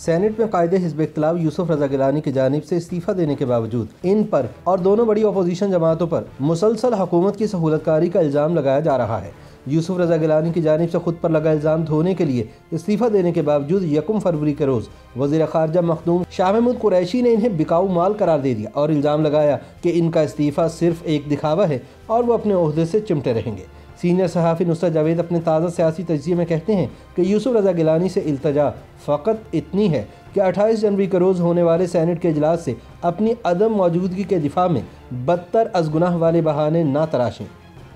Senate में कायदे hijab इख्तलाफ यूसुफ रजा गिलानी की जानब से इस्तीफ़ा देने के बावजूद, इन पर और दोनों बड़ी अपोजिशन जमातों पर मुसलसल हुकूमत की सहूलतकारी का इल्ज़ाम लगाया जा रहा है। यूसुफ रजा गिलानी की जानब से खुद पर लगा इल्ज़ाम धोने के लिए इस्तीफ़ा देने के बावजूद यकम फरवरी के रोज़ वजी खारजा मखदूम शाह महमूद कुरैशी ने इन्हें बिकाऊ माल करार दे दिया और इल्ज़ाम लगाया कि इनका इस्तीफ़ा सिर्फ़ एक दिखावा है और वो अपने अहदे से चिमटे रहेंगे। सीनियर सहाफ़ी नुसरत जावेद अपने ताज़ा सियासी तजिए में कहते हैं कि यूसुफ रजा गिलानी से अल्तजा फ़कत इतनी है कि 28 जनवरी के रोज़ होने वाले सैनट के अजलास से अपनी अदम मौजूदगी के दिफा में बदतर अजगुनाह वाले बहाने ना तराशें।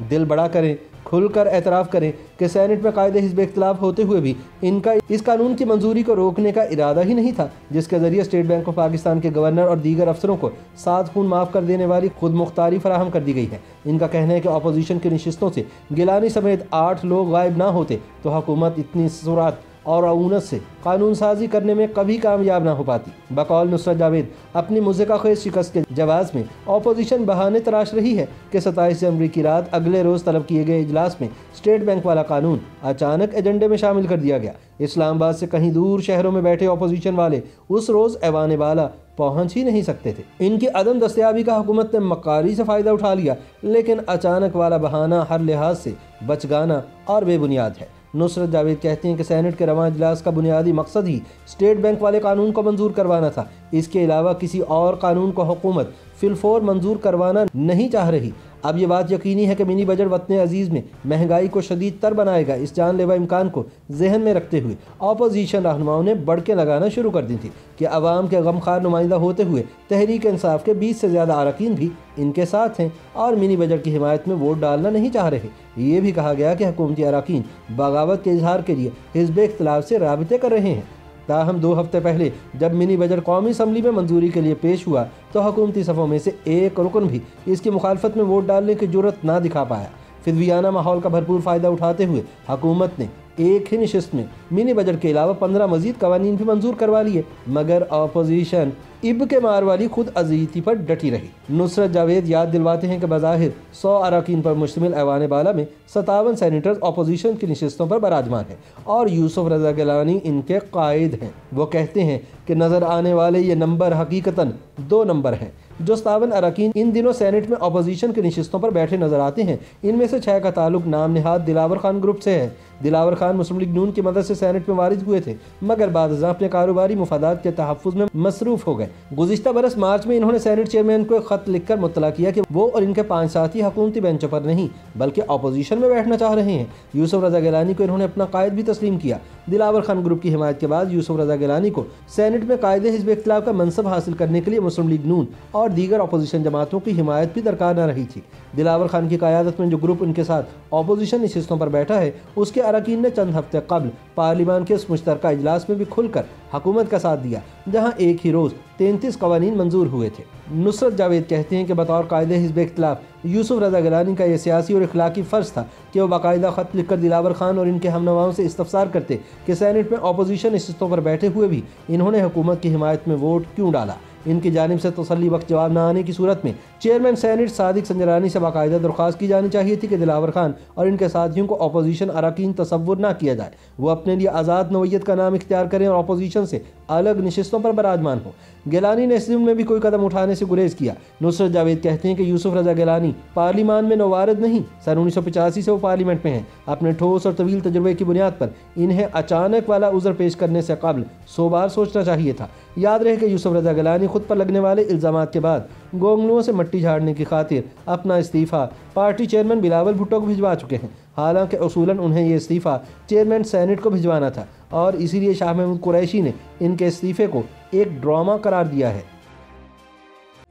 दिल बड़ा करें खुलकर एतराफ़ करें कि सैनट में कायदे हिजब इख्तलाफ होते हुए भी इनका, इस कानून की मंजूरी को रोकने का इरादा ही नहीं था, जिसके ज़रिए स्टेट बैंक ऑफ़ पाकिस्तान के गवर्नर और दीगर अफसरों को सात खून माफ़ कर देने वाली खुद मुख्तारी फराहम कर दी गई है। इनका कहना है कि अपोजिशन की नशस्तों से गिलानी समेत आठ लोग गायब ना होते तो हुकूमत इतनी सुरात और अऊनत से कानून साजी करने में कभी कामयाब ना हो पाती। बकौल नुसरत जावेद अपनी मुजका खेज शिकस्त के जवाब में अपोजिशन बहाने तराश रही है कि सताईस जनवरी की रात अगले रोज़ तलब किए गए इजलास में स्टेट बैंक वाला कानून अचानक एजेंडे में शामिल कर दिया गया। इस्लामाबाद से कहीं दूर शहरों में बैठे अपोजिशन वाले उस रोज़ ऐवान वाला पहुँच ही नहीं सकते थे। इनकी अदम दस्तियाबी का हुकूमत ने मकारी से फ़ायदा उठा लिया, लेकिन अचानक वाला बहाना हर लिहाज से बचगाना और बेबुनियाद है। नुसरत जावेद कहती हैं कि सैनट के रवान अजलास का बुनियादी मकसद ही स्टेट बैंक वाले कानून को मंजूर करवाना था। इसके अलावा किसी और कानून को हुकूमत फिलफोर मंजूर करवाना नहीं चाह रही। अब ये बात यकीनी है कि मिनी बजट वतन अज़ीज़ में महँगाई को शदीद तर बनाएगा इस जानलेवा इम्कान को जहन में रखते हुए। अपोजीशन रहनुमाओं ने बढ़के लगाना शुरू कर दी थी कि अवाम के गमखार नुमाइंदा होते हुए तहरीक इंसाफ के बीस से ज़्यादा अरकान भी इनके साथ हैं और मिनी बजट की हिमायत में वोट डालना नहीं चाह रहे। ये भी कहा गया कि हुकूमती अरकान बगावत के इजहार के लिए हिजब इख्तलाफ से रबते कर रहे हैं। ताहम दो हफ़्ते पहले, जब मिनी बजट कौमी असम्बली में मंजूरी के लिए पेश हुआ तो हुकूमती सफ़ों में से एक रुकन भी इसकी मुखालफत में वोट डालने की ज़रूरत ना दिखा पाया। फिर वियाना माहौल का भरपूर फ़ायदा उठाते हुए हुकूमत ने एक ही नशस्त में। मिनी बजट के अलावा पंद्रह मजीद कवानीन भी मंजूर करवा लिए, मगर अपोजिशन इब के मार वाली खुद अजीती पर डटी रही। नुसरत जावेद याद दिलवाते हैं कि बज़ाहिर सौ अरकान पर मुश्तमिल ऐवान बाला में सतावन सैनिटर्स अपोजिशन की नशस्तों पर बराजमान हैं, और यूसुफ रजा गलानी इनके कायद हैं। वो कहते हैं कि नज़र आने वाले ये नंबर हकीकता दो नंबर हैं। जो सतावन अरकान इन दिनों सैनेट में अपोजिशन की नशस्तों पर बैठे नज़र आते हैं। इनमें से छः का ताल्लुक नाम नहाद दिलावर खान ग्रुप से है। दिलावर खान मुस्लिम लीग नून की मदद से सैनेट में वारिद हुए थे, मगर बाद अपने कारोबारी मुफादात के तहफ़ में मसरूफ हो गए। गुजशत बरस मार्च में इन्होंने सैनेट चेयरमैन को एक खत लिख कर मुतला किया कि वो और इनके पाँच साथी हुकूमती बेंचों पर नहीं, बल्कि अपोजिशन में बैठना चाह रहे हैं। यूसुफ रजा गिलानी को इन्होंने अपना कायद भी तस्लीम किया। दिलावर खान ग्रुप की हिमायत के बाद यूसुफ रजा गिलानी को सैनेट में कायदे हिजब इख्तलाफ का मनसब हासिल करने के लिए मुस्लिम लीग नून और दीगर अपोजिशन जमातों की हिमायत भी दरकार न रही थी। दिलावर खान की क्यादत में जो ग्रुप उनके साथ अपोजिशन नशस्तों पर बैठा है, उसके अरकान ने चंद हफ़्ते कबल पार्लिमान के उस मुश्तर इजलास में भी खुलकर हुकूमत का साथ दिया, जहाँ एक ही रोज़ तैंतीस कवानीन मंजूर हुए थे। नुसरत जावेद कहते हैं कि बतौर कायदे हिजब इख्तलाफ, यूसुफ रजा गलानी का यह सियासी और इखलाकी फ़र्ज़ था कि वह बाकायदा ख़त लिखकर दिलावर खान और इनके हमनवाओं से इस्तफसार करते कि सैनेट में अपोजिशन नशस्तों पर बैठे हुए भी इन्होंने हुकूमत की हिमायत में वोट क्यों डाला। इनकी जानब से तसली वक्त जवाब न आने की सूरत में चेयरमैन सैनिट सादिक संजरानी से बाकायदा दरख्वास्त की जानी चाहिए थी कि दिलावर खान और इनके साथियों को अपोजिशन अरकान तस्वुर न किया जाए। वो अपने लिए आज़ाद नोयत का नाम इख्तियार करें और अपोजिशन से अलग नशस्तों पर बराजमान हो। गिलानी ने इस में भी कोई कदम उठाने से गुरेज किया। नुसरत जावेद कहते हैं कि यूसुफ रजा गिलानी पार्लिमान में नवारद नहीं सन उन्नीस सौ पचासी से वो पार्लियामेंट में हैं। अपने ठोस और तवील तजुर्बे की बुनियाद पर इन्हें अचानक वाला उज़र पेश करने से कबल सो बार सोचना चाहिए था। याद रहे कि यूसुफ रजा गलानी खुद पर लगने वाले इल्ज़ाम के बाद गोंगलुओं से मट्टी झाड़ने की खातिर अपना इस्तीफ़ा पार्टी चेयरमैन बिलावल भुट्टो को भिजवा चुके हैं। हालाँकि असूलन उन्हें यह इस्तीफ़ा चेयरमैन सैनेट को भिजवाना था और इसीलिए शाह महमूद कुरैशी ने इनके इस्तीफ़े को एक ड्रामा करार दिया है।